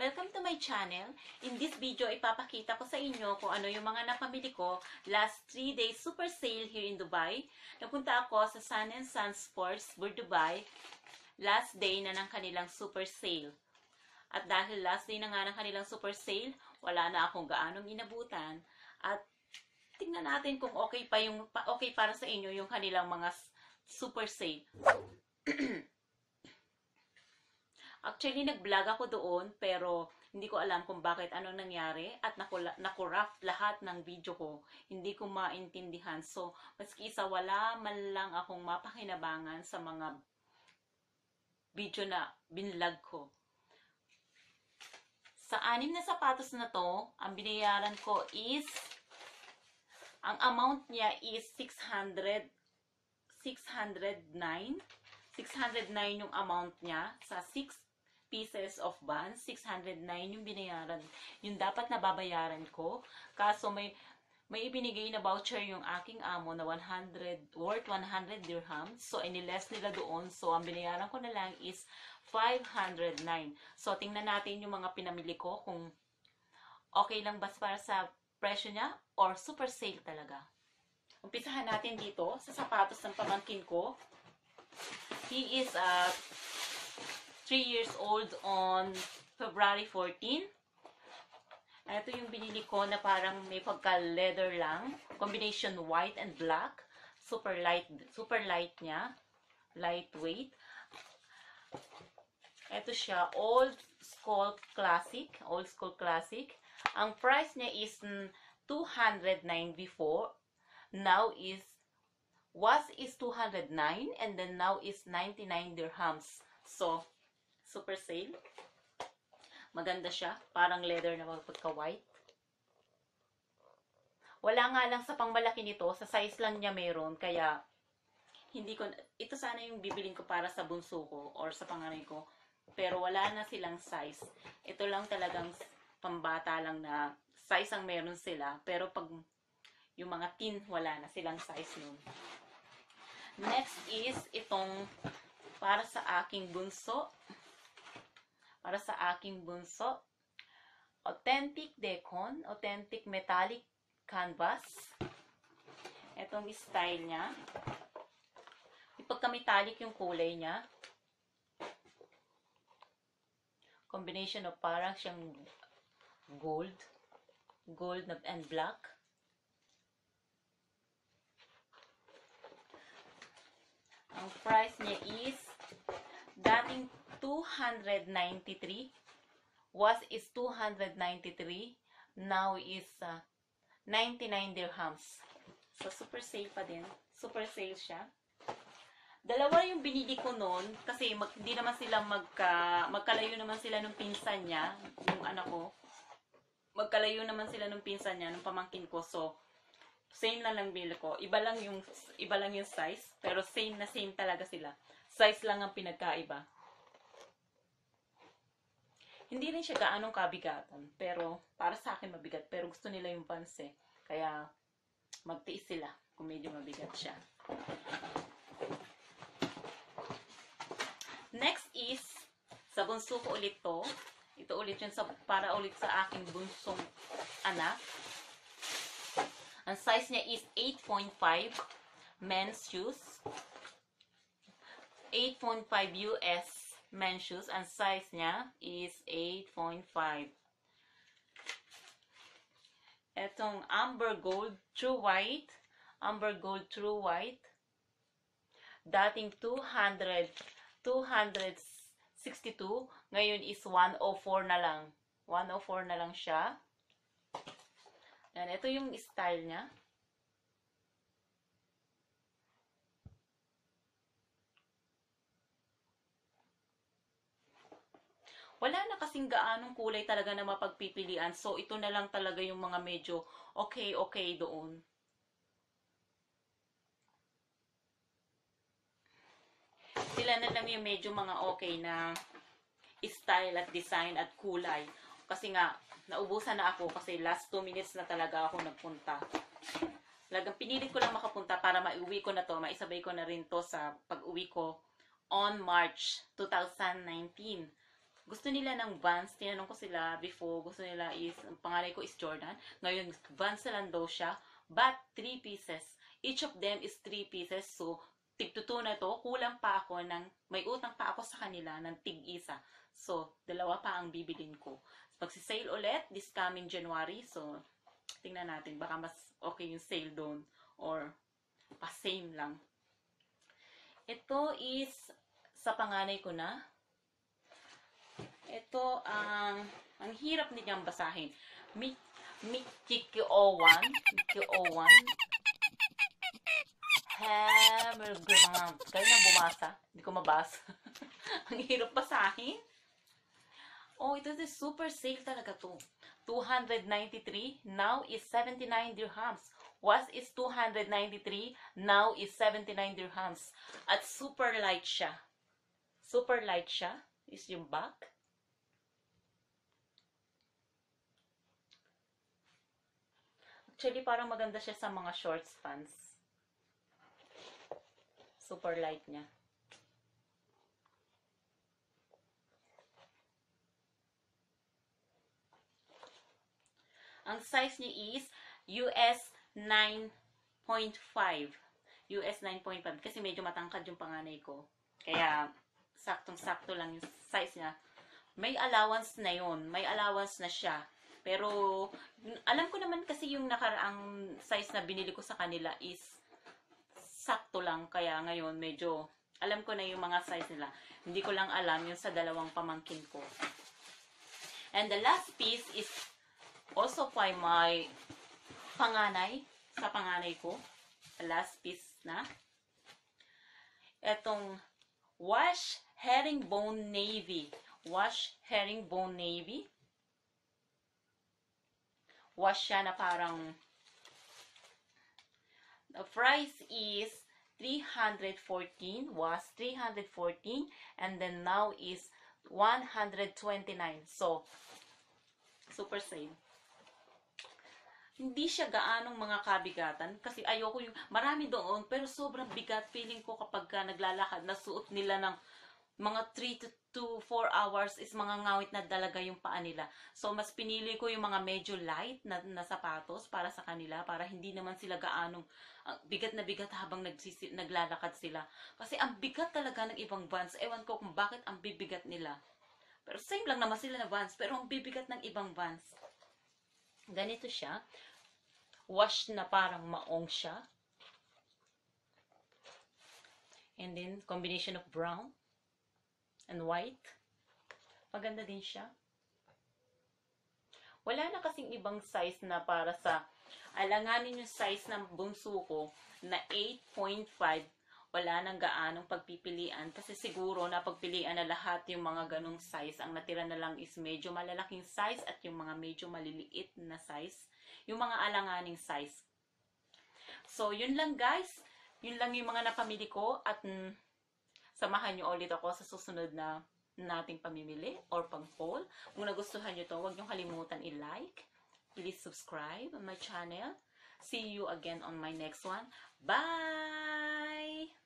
Welcome to my channel. In this video, ipapakita ko sa inyo kung ano yung mga napamili ko last 3 days super sale here in Dubai. Napunta ako sa Sun and Sun Sports, Bur Dubai, last day na ng kanilang super sale. At dahil last day na nga ng kanilang super sale, wala na akong gaanong inabutan. At tingnan natin kung okay pa yung okay para sa inyo yung kanilang mga super sale. Actually, nag-vlog ako doon, pero hindi ko alam kung bakit anong nangyari at nakuraft lahat ng video ko. Hindi ko maintindihan. So, maski isa, wala man lang akong mapakinabangan sa mga video na binlog ko. Sa anim na sapatos na to, ang binayaran ko is, ang amount niya is 600, 609. 609 yung amount niya sa 6 pieces of buns. 609 yung binayaran. Yung dapat na babayaran ko. Kaso may may ibinigay na voucher yung aking amo na 100 worth 100 dirhams. So iniles nila doon. So ang binayaran ko na lang is 509. So tingnan natin yung mga pinamili ko kung okay lang ba para sa presyo niya or super sale talaga. Umpisahan natin dito sa sapatos ng pamangkin ko. He is uh, 3 years old on February 14. Ito yung binili ko na parang may pagka-leather lang. Combination white and black. Super light, super light niya. Lightweight. Ito siya, old school classic. Old school classic. Ang price niya is mm, 209 before. Now is was is 209 and then now is 99 dirhams. So, super sale. Maganda siya. Parang leather na pagka-white. Wala nga lang sa pangmalaki nito. Sa size lang niya meron. Kaya, hindi ko, ito sana yung bibiling ko para sa bunso ko or sa panganay ko. Pero wala na silang size. Ito lang talagang pambata lang na size ang meron sila. Pero pag yung mga teen, wala na silang size nun. Next is itong para sa aking bunso. Para sa aking bunso. Authentic Decon. Authentic Metallic Canvas. Itong style niya. May pagka-metallic yung kulay niya. Combination of parang siyang gold. Gold and black. Ang price niya is dating 293 was is 293 now is uh, 99 dirhams so super sale pa din super sale siya dalawa yung binili ko noon kasi hindi naman sila magka, magkalayo naman sila nung pinsan niya yung anak ko magkalayo naman sila nung pinsan niya nung pamangkin ko so same na lang bill ko. Iba lang yung iba lang yung size, pero same na same talaga sila. Size lang ang pinagkaiba. Hindi rin siya gaanong kabigatan, pero para sa akin mabigat, pero gusto nila yung pants eh. Kaya magtiis sila kung medyo mabigat siya. Next is sa bunso ko ulit to. Ito ulit yun sa, para ulit sa aking bunsong anak. Ang size niya is 8.5 men's shoes. 8.5 US men's shoes. Ang size niya is 8.5. Etong amber gold true white. Amber gold true white. Dating 200 262. Ngayon is 104 na lang. 104 na lang siya. Yan, ito yung style niya. Wala na kasing gaanong kulay talaga na mapagpipilian. So, ito na lang talaga yung mga medyo okay-okay doon. Sila na lang yung medyo mga okay na style at design at kulay. Kasi nga, naubusan na ako kasi last 2 minutes na talaga ako nagpunta. Talagang pinilit ko lang makapunta para maiuwi ko na to, maisabay ko na rin to sa pag-uwi ko on March 2019. Gusto nila ng Vans. Tinanong ko sila before, gusto nila is, ang pangalan ko is Jordan. Ngayon, Vans lang daw siya. But, 3 pieces. Each of them is 3 pieces. So, tig-tuto na to. Kulang pa ako ng, may utang pa ako sa kanila ng tig-isa. So, dalawa pa ang bibilin ko. Magsisale ulit this coming January. So, tingnan natin. Baka mas okay yung sale doon. Or, pa-same lang. Ito is sa panganay ko na. Ito ang ang hirap nilang basahin. Mi Mikiki O1, Mikiki O1. Hammer, mga, kayo na bumasa. Hindi ko mabasa. ang hirap basahin. Oh, ito is super sale talaga to. 293, now is 79 dirhams. Was is 293, now is 79 dirhams. At super light siya. Super light siya. Is yung back. Actually, parang maganda siya sa mga shorts pants. Super light niya. Ang size niya is US 9.5. US 9.5 kasi medyo matangkad yung panganay ko. Kaya saktong-sakto lang yung size niya. May allowance na yon, may allowance na siya. Pero alam ko naman kasi yung nakaraang size na binili ko sa kanila is sakto lang kaya ngayon medyo alam ko na yung mga size nila. Hindi ko lang alam yung sa dalawang pamangkin ko. And the last piece is also by my panganay, sa panganay ko. The last piece na. Etong wash herringbone navy. Wash herringbone navy. Wash siya na parang the price is 314 was 314 and then now is 129 so super sale hindi siya gaanong mga kabigatan kasi ayoko yung marami doon pero sobrang bigat feeling ko kapag ka naglalakad nasuot nila ng mga 3 to, to 4 hours is mga ngawit na dalaga yung paa nila. So, mas pinili ko yung mga medyo light na, na sapatos para sa kanila para hindi naman sila gaanong uh, bigat na bigat habang nagsisi, naglalakad sila. Kasi ang bigat talaga ng ibang vans. Ewan ko kung bakit ang bibigat nila. Pero same lang naman sila na vans. Pero ang bibigat ng ibang vans. Ganito siya. Wash na parang maong siya. And then, combination of brown and white. Maganda din siya. Wala na kasing ibang size na para sa alanganin yung size ng bunso ko na 8.5 wala nang gaanong pagpipilian kasi siguro na pagpilian na lahat yung mga ganong size. Ang natira na lang is medyo malalaking size at yung mga medyo maliliit na size. Yung mga alanganing size. So, yun lang guys. Yun lang yung mga napamili ko at mm, samahan nyo ulit ako sa susunod na nating pamimili or pang-haul. Kung nagustuhan nyo to, huwag nyo kalimutan i-like. Please subscribe my channel. See you again on my next one. Bye!